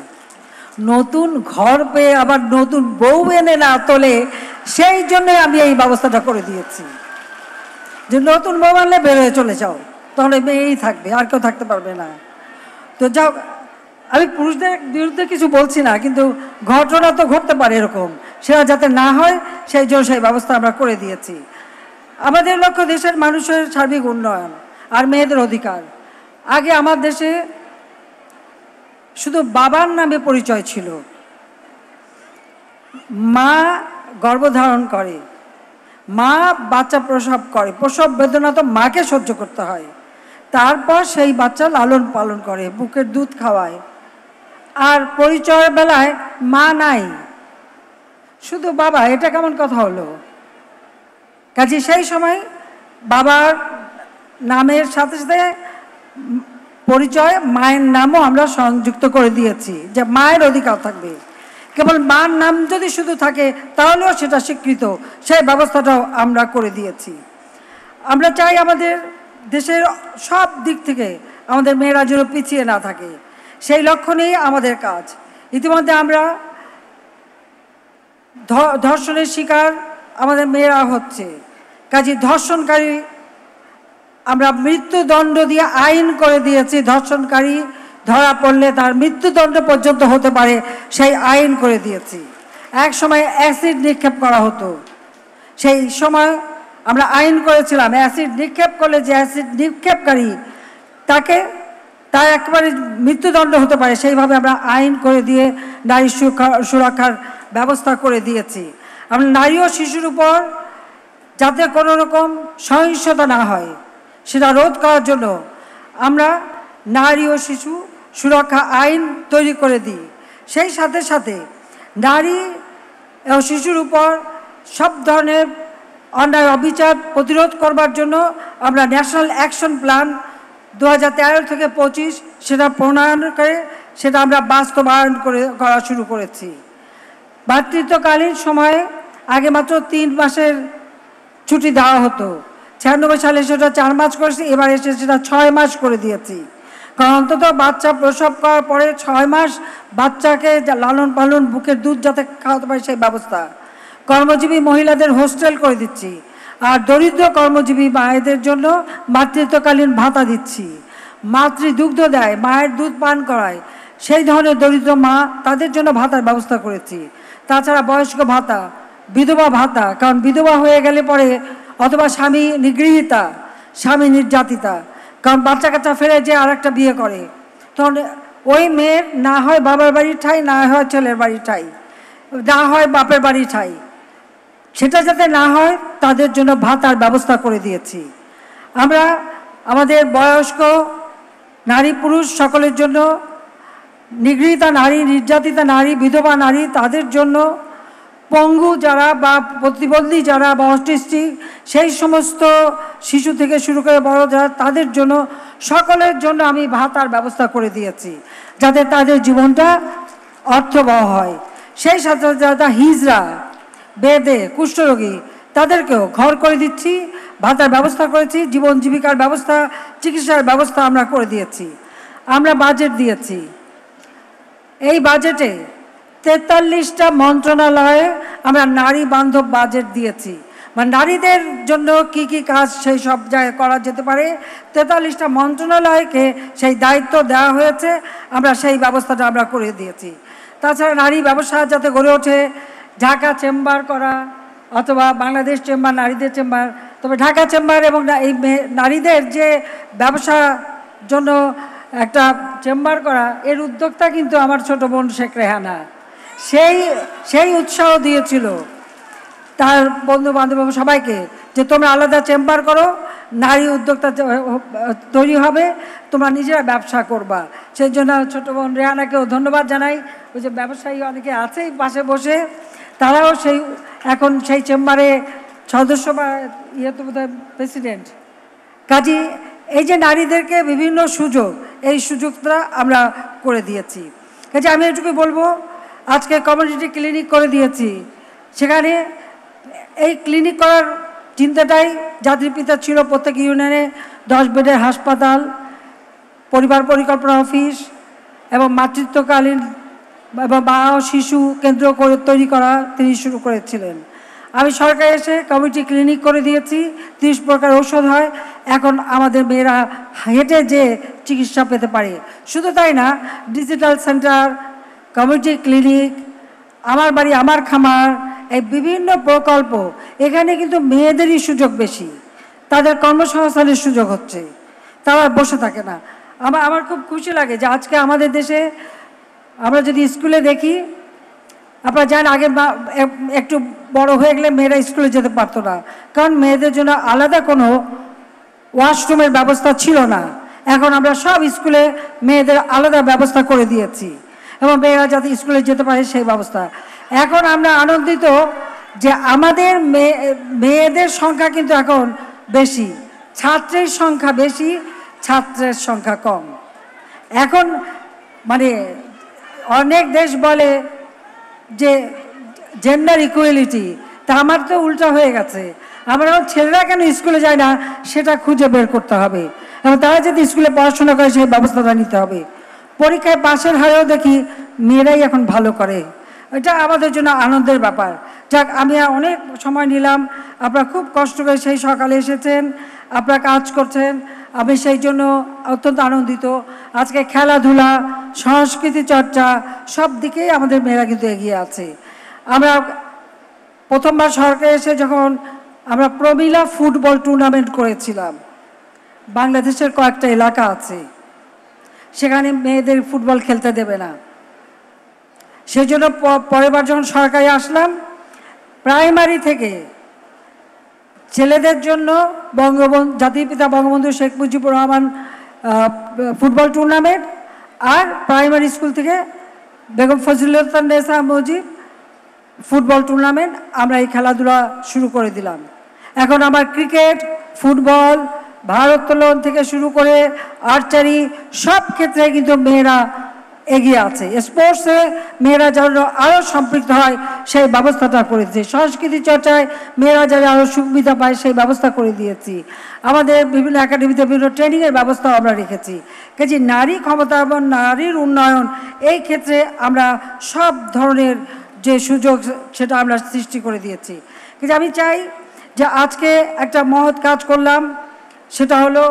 নতুন ঘর পেয়ে আবার নতুন বউ এনে না তোলে, সেই জন্য আমি এই ব্যবস্থাটা করে দিয়েছি। যে নতুন বউ আনলে বেরোয় চলে যাও, তাহলে মেয়েই থাকবে, আর কেউ থাকতে পারবে না। তো যাও, আমি পুরুষদের বিরুদ্ধে কিছু বলছি না, কিন্তু ঘটনা তো ঘটতে পারে এরকম। সেটা যাতে না হয়, সেই জন্য সেই ব্যবস্থা আমরা করে দিয়েছি। আমাদের লক্ষ্য দেশের মানুষের সার্বিক উন্নয়ন আর মেয়েদের অধিকার। আগে আমার দেশে শুধু বাবার নামে পরিচয় ছিল। মা গর্ভধারণ করে, মা বাচ্চা প্রসব করে, প্রসব বেদনা তো মাকে সহ্য করতে হয়। তারপর সেই বাচ্চা লালন পালন করে, বুকের দুধ খাওয়ায়। আর পরিচয়ের বেলায় মা নাই। শুধু বাবা, এটা কেমন কথা হলো? কাজে সেই সময় বাবার নামের সাথে সাথে পরিচয় মায়ের নামও আমরা সংযুক্ত করে দিয়েছি যে মায়ের অধিকার থাকবে। কেবল মার নাম যদি শুধু থাকে, তাহলেও সেটা স্বীকৃত। সেই ব্যবস্থাটাও আমরা করে দিয়েছি। আমরা চাই আমাদের দেশের সব দিক থেকে আমাদের মেয়েরা যেন পিছিয়ে না থাকে। সেই লক্ষ্য নিয়েই আমাদের কাজ। ইতিমধ্যে আমরা ধর্ষণের শিকার আমাদের মেয়েরা হচ্ছে। কাজে ধর্ষণকারী আমরা মৃত্যুদণ্ড দিয়ে আইন করে দিয়েছি, ধর্ষণকারী ধরা পড়লে তার মৃত্যুদণ্ড পর্যন্ত হতে পারে, সেই আইন করে দিয়েছি। এক সময় অ্যাসিড নিক্ষেপ করা হতো। সেই সময় আমরা আইন করেছিলাম, অ্যাসিড নিক্ষেপ করলে যে অ্যাসিড নিক্ষেপকারী, তাকে তার একেবারে মৃত্যুদণ্ড হতে পারে, সেইভাবে আমরা আইন করে দিয়ে নারী সুরক্ষা- সুরক্ষার ব্যবস্থা করে দিয়েছি। আমরা নারী ও শিশুর উপর যাতে কোনো রকম সহিংসতা না হয়। সেটা রোধ করার জন্য আমরা নারী ও শিশু সুরক্ষা আইন তৈরি করে দিই। সেই সাথে সাথে নারী ও শিশুর উপর সব ধরনের অন্যায় অবিচার প্রতিরোধ করবার জন্য আমরা ন্যাশনাল অ্যাকশন প্ল্যান দু হাজার তেরো থেকে পঁচিশ সেটা প্রণয়ন করে সেটা আমরা বাস্তবায়ন করে, করা শুরু করেছি। মাতৃত্বকালীন সময়ে আগে মাত্র তিন মাসের ছুটি দেওয়া হতো। ছিয়ানব্বই সালে সেটা চার মাস করেছি, এবার এসে সেটা ছয় মাস করে দিয়েছি। কারণ অন্তত বাচ্চা প্রসব করার পরে ছয় মাস বাচ্চাকে লালন পালন, বুকের দুধ যাতে খাওয়াতে পারে সেই ব্যবস্থা। কর্মজীবী মহিলাদের হোস্টেল করে দিচ্ছি। আর দরিদ্র কর্মজীবী মায়েদের জন্য মাতৃত্বকালীন ভাতা দিচ্ছি। মাতৃ দুগ্ধ দেয়, মায়ের দুধ পান করায়। সেই ধরনের দরিদ্র মা তাদের জন্য ভাতার ব্যবস্থা করেছি। তাছাড়া বয়স্ক ভাতা, বিধবা ভাতা, কারণ বিধবা হয়ে গেলে পরে অথবা স্বামী নিগৃহীতা, স্বামী নির্যাতিতা। কারণ বাচ্চা কাচ্চা ফেলে যে আর একটা বিয়ে করে। তখন ওই মেয়ের না হয় বাবার বাড়ির ঠাই, না হয় ছেলের বাড়ির ঠাই, না হয় বাপের বাড়ির ঠাই। সেটা যাতে না হয়, তাদের জন্য ভাতার ব্যবস্থা করে দিয়েছি। আমরা আমাদের বয়স্ক নারী পুরুষ সকলের জন্য নিগৃহীতা নারী, নির্যাতিতা নারী, বিধবা নারী, তাদের জন্য পঙ্গু যারা বা প্রতিবন্ধী যারা বা অটিস্টিক, সেই সমস্ত শিশু থেকে শুরু করে বড় যারা তাদের জন্য, সকলের জন্য আমি ভাতার ব্যবস্থা করে দিয়েছি, যাতে তাদের জীবনটা অর্থবহ হয়। সেই সাথে সাথে যারা হিজরা বেদে, কুষ্ঠরোগী, তাদেরকেও ঘর করে দিচ্ছি, ভাতার ব্যবস্থা করেছি, জীবন জীবিকার ব্যবস্থা, চিকিৎসার ব্যবস্থা আমরা করে দিয়েছি। আমরা বাজেট দিয়েছি। এই বাজেটে তেতাল্লিশটা মন্ত্রণালয়ে আমরা নারী বান্ধব বাজেট দিয়েছি। মানে নারীদের জন্য কি কি কাজ সেই সব জায়গায় করা যেতে পারে। তেতাল্লিশটা মন্ত্রণালয়কে সেই দায়িত্ব দেওয়া হয়েছে। আমরা সেই ব্যবস্থাটা আমরা করে দিয়েছি। তাছাড়া নারী ব্যবসা যাতে গড়ে ওঠে, ঢাকা চেম্বার করা অথবা বাংলাদেশ চেম্বার, নারীদের চেম্বার, তবে ঢাকা চেম্বার এবং এই নারীদের যে ব্যবসা জন্য একটা চেম্বার করা, এর উদ্যোক্তা কিন্তু আমার ছোট বোন শেখ রেহানা। সেই সেই উৎসাহ দিয়েছিল তার বন্ধু বান্ধব সবাইকে যে তোমরা আলাদা চেম্বার করো, নারী উদ্যোক্তা তৈরি হবে, তোমরা নিজেরা ব্যবসা করবা। সেই জন্য ছোট বোন রেহানাকেও ধন্যবাদ জানাই। ওই যে ব্যবসায়ী অনেকে আছেই পাশে বসে, তারাও সেই, এখন সেই চেম্বারে সদস্য বা ইয়ে তো প্রেসিডেন্ট। কাজী, এই যে নারীদেরকে বিভিন্ন সুযোগ, এই সুযোগটা আমরা করে দিয়েছি। কাজে, আমি এটুকু বলব আজকে কমিউনিটি ক্লিনিক করে দিয়েছি। সেখানে এই ক্লিনিক করার চিন্তাটাই জাতির পিতা ছিল প্রত্যেক ইউনিয়নে দশ বেডের হাসপাতাল, পরিবার পরিকল্পনা অফিস এবং মাতৃত্বকালীন এবং মা ও শিশু কেন্দ্র করে তৈরি করা তিনি শুরু করেছিলেন। আমি সরকার এসে কমিটি ক্লিনিক করে দিয়েছি। তিরিশ প্রকার ঔষধ হয়। এখন আমাদের মেয়েরা হেঁটে যে চিকিৎসা পেতে পারে। শুধু তাই না ডিজিটাল সেন্টার কমিউনিটি ক্লিনিক, আমার বাড়ি, আমার খামার, এই বিভিন্ন প্রকল্প, এখানে কিন্তু মেয়েদেরই সুযোগ বেশি। তাদের কর্মসংস্থানের সুযোগ হচ্ছে। তারা বসে থাকে না। আমার আমার খুব খুশি লাগে যে আজকে আমাদের দেশে আমরা যদি স্কুলে দেখি, আপনারা জানেন আগে একটু বড় হয়ে গেলে মেয়েরা স্কুলে যেতে পারতো না। কারণ মেয়েদের জন্য আলাদা কোনো ওয়াশরুমের ব্যবস্থা ছিল না। এখন আমরা সব স্কুলে মেয়েদের আলাদা ব্যবস্থা করে দিয়েছি। এবং মেয়েরা যাতে স্কুলে যেতে পারে সেই ব্যবস্থা। এখন আমরা আনন্দিত যে আমাদের মেয়ে মেয়েদের সংখ্যা কিন্তু এখন বেশি, ছাত্রের সংখ্যা বেশি, ছাত্রের সংখ্যা কম। এখন মানে অনেক দেশ বলে যে জেন্ডার ইকুয়ালিটি তা আমার তো উল্টা হয়ে গেছে। আমরা ছেলেরা কেন স্কুলে যায় না, সেটা খুঁজে বের করতে হবে। এবং তারা যদি স্কুলে পড়াশোনা করে সেই ব্যবস্থাটা নিতে হবে। পরীক্ষায় পাশের হারেও দেখি মেয়েরাই এখন ভালো করে। এটা আমাদের জন্য আনন্দের ব্যাপার। যাক, আমি অনেক সময় নিলাম। আপনারা খুব কষ্ট করে সেই সকালে এসেছেন, আপনারা কাজ করছেন। আমি সেই জন্য অত্যন্ত আনন্দিত। আজকে খেলাধুলা, সংস্কৃতি চর্চা, সব দিকেই আমাদের মেয়েরা কিন্তু এগিয়ে আছে। আমরা প্রথমবার সরকার এসে যখন আমরা প্রমিলা ফুটবল টুর্নামেন্ট করেছিলাম, বাংলাদেশের কয়েকটা এলাকা আছে। সেখানে মেয়েদের ফুটবল খেলতে দেবে না। সেই জন্য প- পরের বার যখন সরকারে আসলাম, প্রাইমারি থেকে ছেলেদের জন্য বঙ্গবন্ধু জাতির পিতা বঙ্গবন্ধু শেখ মুজিবুর রহমান ফুটবল টুর্নামেন্ট আর প্রাইমারি স্কুল থেকে বেগম ফজিলতান্নেসা মুজিব ফুটবল টুর্নামেন্ট আমরা এই খেলাধুলা শুরু করে দিলাম। এখন আমার ক্রিকেট, ফুটবল ভারোত্তোলন থেকে শুরু করে আর্চারি সব ক্ষেত্রে কিন্তু মেয়েরা এগিয়ে আছে। স্পোর্টসে মেয়েরা যেন আরও সম্পৃক্ত হয়, সেই ব্যবস্থাটা করে করেছে সংস্কৃতি চর্চায় মেয়েরা যেন আরও সুবিধা পায়, সেই ব্যবস্থা করে দিয়েছি। আমাদের বিভিন্ন একাডেমিতে বিভিন্ন ট্রেনিংয়ের ব্যবস্থাও আমরা রেখেছি। কাজে নারী ক্ষমতা এবং নারীর উন্নয়ন, এই ক্ষেত্রে আমরা সব ধরনের যে সুযোগ, সেটা আমরা সৃষ্টি করে দিয়েছি। কিন্তু আমি চাই যে আজকে একটা মহৎ কাজ করলাম। সেটা হলো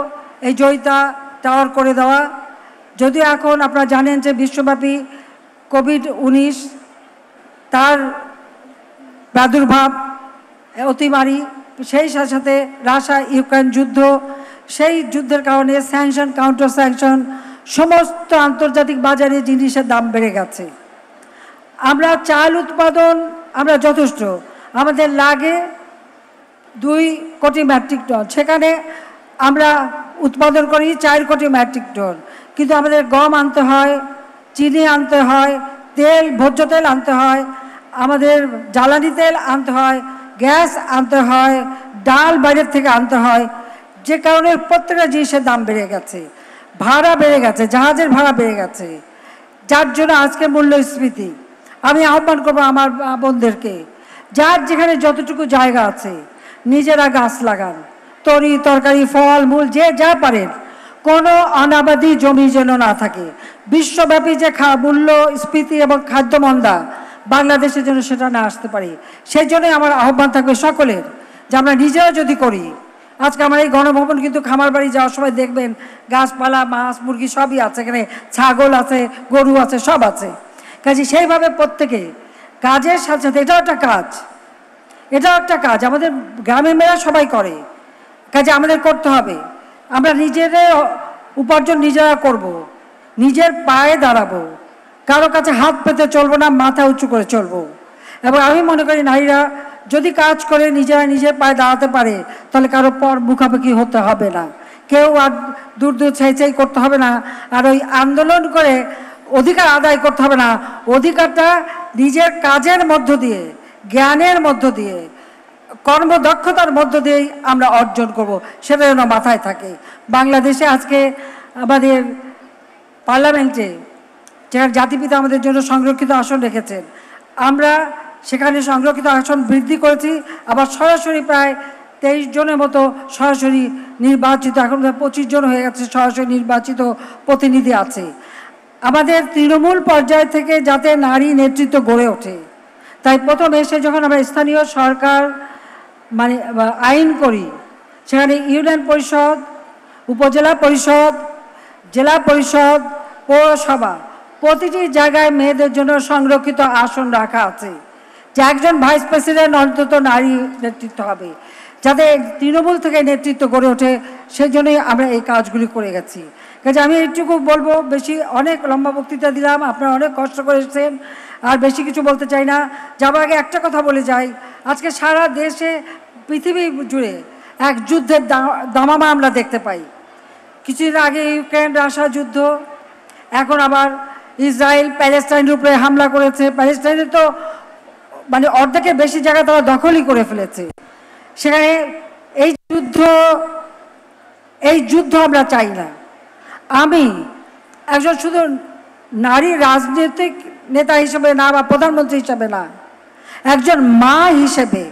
এই জয়িতা টাওয়ার করে দেওয়া। যদি এখন আপনারা জানেন যে বিশ্বব্যাপী কোভিড উনিশ তার প্রাদুর্ভাব, অতিমারি, সেই সাথে সাথে রাশিয়া ইউক্রেন যুদ্ধ, সেই যুদ্ধের কারণে স্যাংশন কাউন্টার স্যাংশন সমস্ত আন্তর্জাতিক বাজারে জিনিসের দাম বেড়ে গেছে। আমরা চাল উৎপাদন, আমরা যথেষ্ট। আমাদের লাগে দুই কোটি মেট্রিক টন সেখানে আমরা উৎপাদন করি চার কোটি মেট্রিক টন। কিন্তু আমাদের গম আনতে হয়, চিনি আনতে হয়, তেল, ভোজ্য তেল আনতে হয়, আমাদের জ্বালানি তেল আনতে হয়, গ্যাস আনতে হয়, ডাল বাইরের থেকে আনতে হয়। যে কারণে প্রত্যেকটা জিনিসের দাম বেড়ে গেছে, ভাড়া বেড়ে গেছে, জাহাজের ভাড়া বেড়ে গেছে। যার জন্য আজকে মূল্যস্ফীতি। আমি আহ্বান করব আমার বোনদেরকে যার যেখানে যতটুকু জায়গা আছে, নিজেরা গাছ লাগান। তরি, তরকারি, ফল, মূল, যে যা পারেন কোনো অনাবাদী জমি যেন না থাকে। বিশ্বব্যাপী যে খা, মূল্য, স্ফীতি এবং খাদ্যমন্দা বাংলাদেশে যেন সেটা না আসতে পারে সেই জন্যই আমার আহ্বান থাকবে সকলের যে আমরা নিজেরা যদি করি, আজকে আমার এই গণভবন কিন্তু খামার বাড়ি যাওয়ার সময় দেখবেন গাছপালা, মাছ, মুরগি সবই আছে এখানে, ছাগল আছে, গরু আছে, সব আছে। কাজে সেইভাবে প্রত্যেকে কাজের সাথে সাথে এটাও একটা কাজ, এটাও একটা কাজ। আমাদের গ্রামের মেয়েরা সবাই করে। কাজে আমাদের করতে হবে। আমরা নিজেদের উপার্জন নিজেরা করব। নিজের পায়ে দাঁড়াবো, কারও কাছে হাত পেতে চলবো না, মাথা উঁচু করে চলবো। এবং আমি মনে করি নারীরা যদি কাজ করে, নিজেরা নিজের পায়ে দাঁড়াতে পারে, তাহলে কারও পর মুখামুখি হতে হবে না। কেউ আর দূর দূর ছাই ছাই করতে হবে না, আর ওই আন্দোলন করে অধিকার আদায় করতে হবে না। অধিকারটা নিজের কাজের মধ্য দিয়ে, জ্ঞানের মধ্য দিয়ে কর্মদক্ষতার মধ্য দিয়েই আমরা অর্জন করব সেটা যেন মাথায় থাকে। বাংলাদেশে আজকে আমাদের পার্লামেন্টে যেখানে জাতিপিতা আমাদের জন্য সংরক্ষিত আসন রেখেছেন, আমরা সেখানে সংরক্ষিত আসন বৃদ্ধি করেছি, আবার সরাসরি প্রায় তেইশ জনের মতো সরাসরি নির্বাচিত, এখন পঁচিশ জন হয়ে গেছে সরাসরি নির্বাচিত প্রতিনিধি আছে। আমাদের তৃণমূল পর্যায় থেকে যাতে নারী নেতৃত্ব গড়ে ওঠে, তাই প্রথম এসে যখন আমরা স্থানীয় সরকার মানে আইন করি। সেখানে ইউনিয়ন পরিষদ, উপজেলা পরিষদ, জেলা পরিষদ পৌরসভা প্রতিটি জায়গায় মেয়েদের জন্য সংরক্ষিত আসন রাখা আছে, যে একজন ভাইস প্রেসিডেন্ট অন্তত নারী নেতৃত্ব হবে, যাতে তৃণমূল থেকে নেতৃত্ব গড়ে ওঠে। সেই জন্যই আমরা এই কাজগুলি করে গেছি। কাজে আমি এইটুকু বলব, বেশি অনেক লম্বা বক্তৃতা দিলাম, আপনারা অনেক কষ্ট করে এসেছেন আর বেশি কিছু বলতে চাই না। যাবার আগে একটা কথা বলে যাই। আজকে সারা দেশে, পৃথিবী জুড়ে এক যুদ্ধের দামামা আমরা দেখতে পাই। কিছুদিন আগে ইউক্রেন, রাশিয়া যুদ্ধ। এখন আবার ইসরায়েল প্যালেস্টাইনের উপরে হামলা করেছে। প্যালেস্টাইনে তো মানে অর্ধেকের বেশি জায়গা তারা দখলই করে ফেলেছে। সেখানে এই যুদ্ধ এই যুদ্ধ আমরা চাই না। আমি একজন শুধু নারী রাজনৈতিক নেতা হিসেবে না বা প্রধানমন্ত্রী হিসেবে না, একজন মা হিসেবে,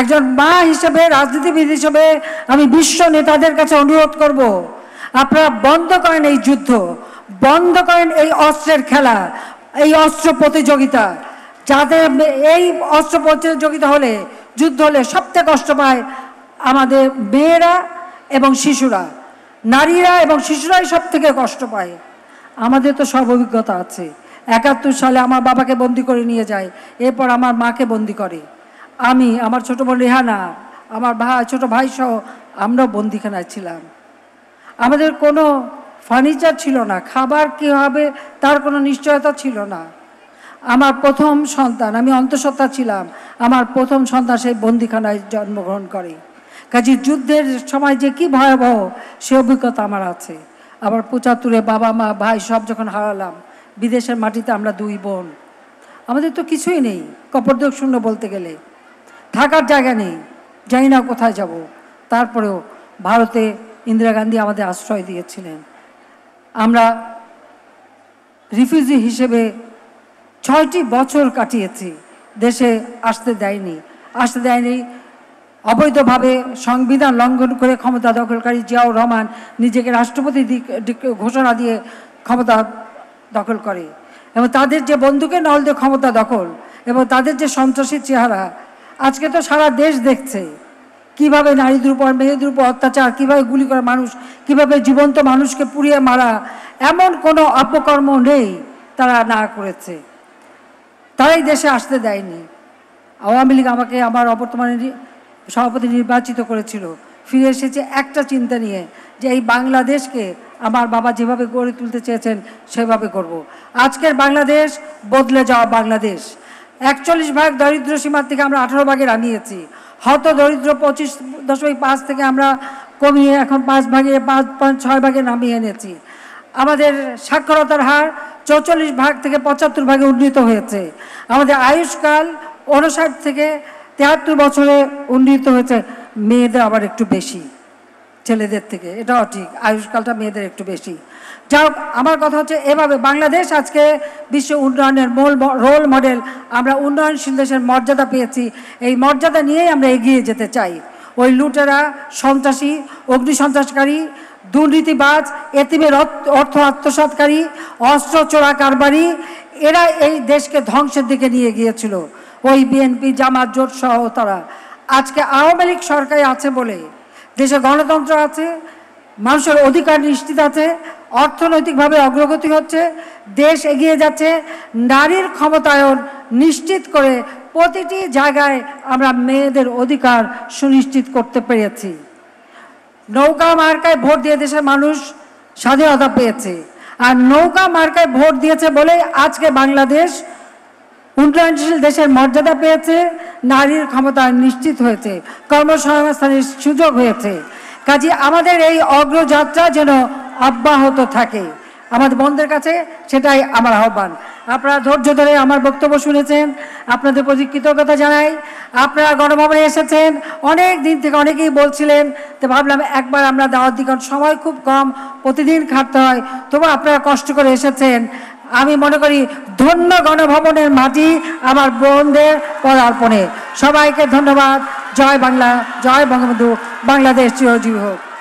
একজন মা হিসেবে, রাজনীতিবিদ হিসেবে আমি বিশ্ব নেতাদের কাছে অনুরোধ করব, আপনারা বন্ধ করেন এই যুদ্ধ, বন্ধ করেন এই অস্ত্রের খেলা, এই অস্ত্র প্রতিযোগিতা যাদের এই অস্ত্র প্রতিযোগিতা হলে, যুদ্ধ হলে সবচেয়ে কষ্ট পায় আমাদের মেয়েরা এবং শিশুরা, নারীরা এবং শিশুরাই সব থেকে কষ্ট পায়, আমাদের তো সব অভিজ্ঞতা আছে। একাত্তর সালে আমার বাবাকে বন্দি করে নিয়ে যায়, এরপর আমার মাকে বন্দি করে। আমি, আমার ছোট বোন রেহানা, আমার ভাই, ছোট ভাই সহ আমরাও বন্দিখানায় ছিলাম। আমাদের কোনো ফার্নিচার ছিল না, খাবার কী হবে তার কোনো নিশ্চয়তা ছিল না। আমার প্রথম সন্তান, আমি অন্তঃসত্ত্বা ছিলাম, আমার প্রথম সন্তান সেই বন্দিখানায় জন্মগ্রহণ করে। কাজে যুদ্ধের সময় যে কি ভয়াবহ, সে অভিজ্ঞতা আমার আছে। আবার পঁচাত্তরে বাবা, মা, ভাই সব যখন হারালাম বিদেশের মাটিতে আমরা দুই বোন। আমাদের তো কিছুই নেই কপরদক শূন্য বলতে গেলে। থাকার জায়গা নেই, জানি না কোথায় যাব। তারপরেও ভারতে ইন্দিরা গান্ধী আমাদের আশ্রয় দিয়েছিলেন। আমরা রিফিউজি হিসেবে ছয়টি বছর কাটিয়েছি, দেশে আসতে দেয়নি। আসতে দেয়নি, অবৈধভাবে সংবিধান লঙ্ঘন করে ক্ষমতা দখলকারী জিয়াউর রহমান নিজেকে রাষ্ট্রপতি ঘোষণা দিয়ে ক্ষমতা দখল করে। এবং তাদের যে বন্দুকের নল দিয়ে ক্ষমতা দখল, এবং তাদের যে সন্ত্রাসী চেহারা, আজকে তো সারা দেশ দেখছে। কীভাবে নারীদের উপর মেয়েদের উপর অত্যাচার, কীভাবে গুলি করে মানুষ, কীভাবে জীবন্ত মানুষকে পুড়িয়ে মারা, এমন কোনো অপকর্ম নেই তারা না করেছে। তারাই দেশে আসতে দেয়নি। আওয়ামী লীগ আমাকে আমার অবর্তমানে সভাপতি নির্বাচিত করেছিল। ফিরে এসেছে একটা চিন্তা নিয়ে যে এই বাংলাদেশকে আমার বাবা যেভাবে গড়ে তুলতে চেয়েছেন, সেভাবে করব। আজকের বাংলাদেশ বদলে যাওয়া বাংলাদেশ। একচল্লিশ ভাগ দরিদ্র সীমার থেকে আমরা আঠারো ভাগে নামিয়েছি হত দরিদ্র পঁচিশ দশমিক পাঁচ থেকে আমরা কমিয়ে এখন পাঁচ ভাগে, পাঁচ পয়েন্ট ছয় ভাগে নামিয়ে এনেছি। আমাদের সাক্ষরতার হার চৌচল্লিশ ভাগ থেকে পঁচাত্তর ভাগে উন্নীত হয়েছে। আমাদের আয়ুষ্কাল উনষাট থেকে তেহাত্তর বছরে উন্নীত হয়েছে। মেয়েদের আবার একটু বেশি। ছেলেদের থেকে। এটাও ঠিক, আয়ুষ্কালটা মেয়েদের একটু বেশি। যাই আমার কথা হচ্ছে এভাবে বাংলাদেশ আজকে বিশ্ব উন্নয়নের মূল রোল মডেল আমরা উন্নয়নশীল দেশের মর্যাদা পেয়েছি। এই মর্যাদা নিয়েই আমরা এগিয়ে যেতে চাই। ওই লুটেরা, সন্ত্রাসী অগ্নি সন্ত্রাসকারী দুর্নীতিবাজ, এতিমের অর্থ আত্মসাৎকারী অস্ত্র চোরা কারবারি, এরা এই দেশকে ধ্বংসের দিকে নিয়ে গিয়েছিল। ওই বিএনপি, জামাত, জোট সহ তারা। আজকে আওয়ামী লীগ সরকারে আছে বলে দেশে গণতন্ত্র আছে, মানুষের অধিকার নিশ্চিত আছে, অর্থনৈতিকভাবে অগ্রগতি হচ্ছে, দেশ এগিয়ে যাচ্ছে, নারীর ক্ষমতায়ন নিশ্চিত করে প্রতিটি জায়গায় আমরা মেয়েদের অধিকার সুনিশ্চিত করতে পেরেছি। নৌকা মার্কায় ভোট দিয়ে দেশের মানুষ স্বাধীনতা পেয়েছে। আর নৌকা মার্কায় ভোট দিয়েছে বলেই আজকে বাংলাদেশ উন্নয়নশীল দেশের মর্যাদা পেয়েছে, নারীর ক্ষমতা নিশ্চিত হয়েছে, কর্মসংস্থানের সুযোগ হয়েছে। কাজে আমাদের এই অগ্রযাত্রা যেন অব্যাহত থাকে। আমাদের বন্ধের কাছে সেটাই আমার আহ্বান। আপনারা ধৈর্য ধরে আমার বক্তব্য শুনেছেন, আপনাদের প্রতি কৃতজ্ঞতা জানাই। আপনারা গণভবনে এসেছেন, অনেক দিন থেকে অনেকেই বলছিলেন, তো ভাবলাম একবার আমরা দাওয়াত কারণ সময় খুব কম, প্রতিদিন খাটতে হয়। তবু আপনারা কষ্ট করে এসেছেন আমি মনে করি ধন্য গণভবনের মাটি আমার বোনদের পদার্পণে। সবাইকে ধন্যবাদ। জয় বাংলা, জয় বঙ্গবন্ধু। বাংলাদেশ চিরজীবী হোক।